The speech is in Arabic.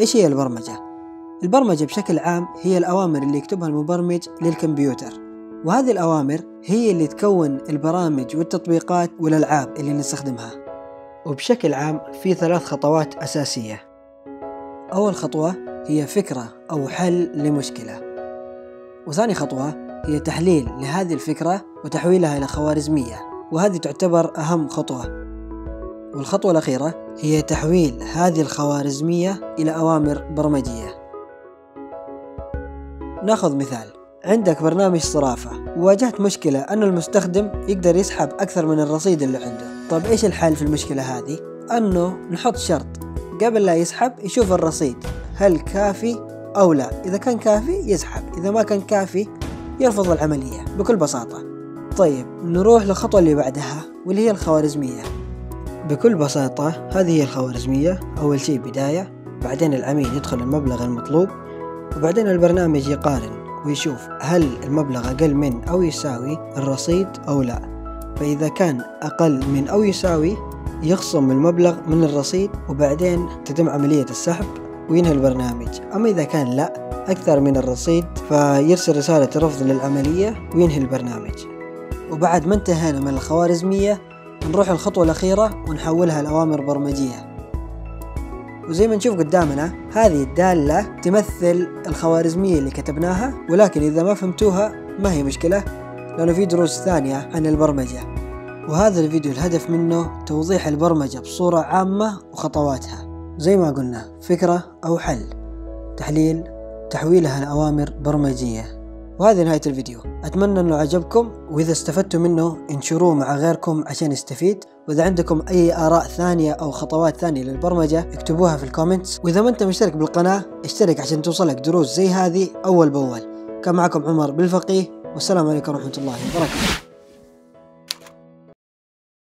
إيش هي البرمجة؟ البرمجة بشكل عام هي الأوامر اللي يكتبها المبرمج للكمبيوتر وهذه الأوامر هي اللي تكون البرامج والتطبيقات والألعاب اللي نستخدمها. وبشكل عام في ثلاث خطوات أساسية. أول خطوة هي فكرة أو حل لمشكلة. وثاني خطوة هي تحليل لهذه الفكرة وتحويلها إلى خوارزمية وهذه تعتبر أهم خطوة. والخطوة الأخيرة هي تحويل هذه الخوارزمية إلى أوامر برمجية. نأخذ مثال. عندك برنامج صرافة. وواجهت مشكلة أن المستخدم يقدر يسحب أكثر من الرصيد اللي عنده. طيب إيش الحل في المشكلة هذه؟ أنه نحط شرط. قبل لا يسحب يشوف الرصيد. هل كافي أو لا؟ إذا كان كافي يسحب. إذا ما كان كافي يرفض العملية بكل بساطة. طيب نروح للخطوة اللي بعدها واللي هي الخوارزمية. بكل بساطة هذه هي الخوارزمية. أول شيء بداية بعدين العميل يدخل المبلغ المطلوب وبعدين البرنامج يقارن ويشوف هل المبلغ أقل من أو يساوي الرصيد أو لا. فإذا كان أقل من أو يساوي يخصم المبلغ من الرصيد وبعدين تتم عملية السحب وينهي البرنامج. أما إذا كان لا أكثر من الرصيد فيرسل رسالة رفض للعملية وينهي البرنامج. وبعد ما انتهينا من الخوارزمية نروح الخطوة الأخيرة ونحولها لأوامر برمجية. وزي ما نشوف قدامنا هذه الدالة تمثل الخوارزمية اللي كتبناها ولكن إذا ما فهمتوها ما هي مشكلة؟ لأنه في دروس ثانية عن البرمجة. وهذا الفيديو الهدف منه توضيح البرمجة بصورة عامة وخطواتها. زي ما قلنا فكرة أو حل. تحليل تحويلها لأوامر برمجية. وهذه نهاية الفيديو. أتمنى أنه عجبكم وإذا استفدتوا منه انشروه مع غيركم عشان يستفيد. وإذا عندكم أي آراء ثانية أو خطوات ثانية للبرمجة اكتبوها في الكومنتس. وإذا ما أنت مشترك بالقناة اشترك عشان توصلك دروس زي هذه أول بأول. كان معكم عمر بالفقيه والسلام عليكم ورحمة الله وبركاته.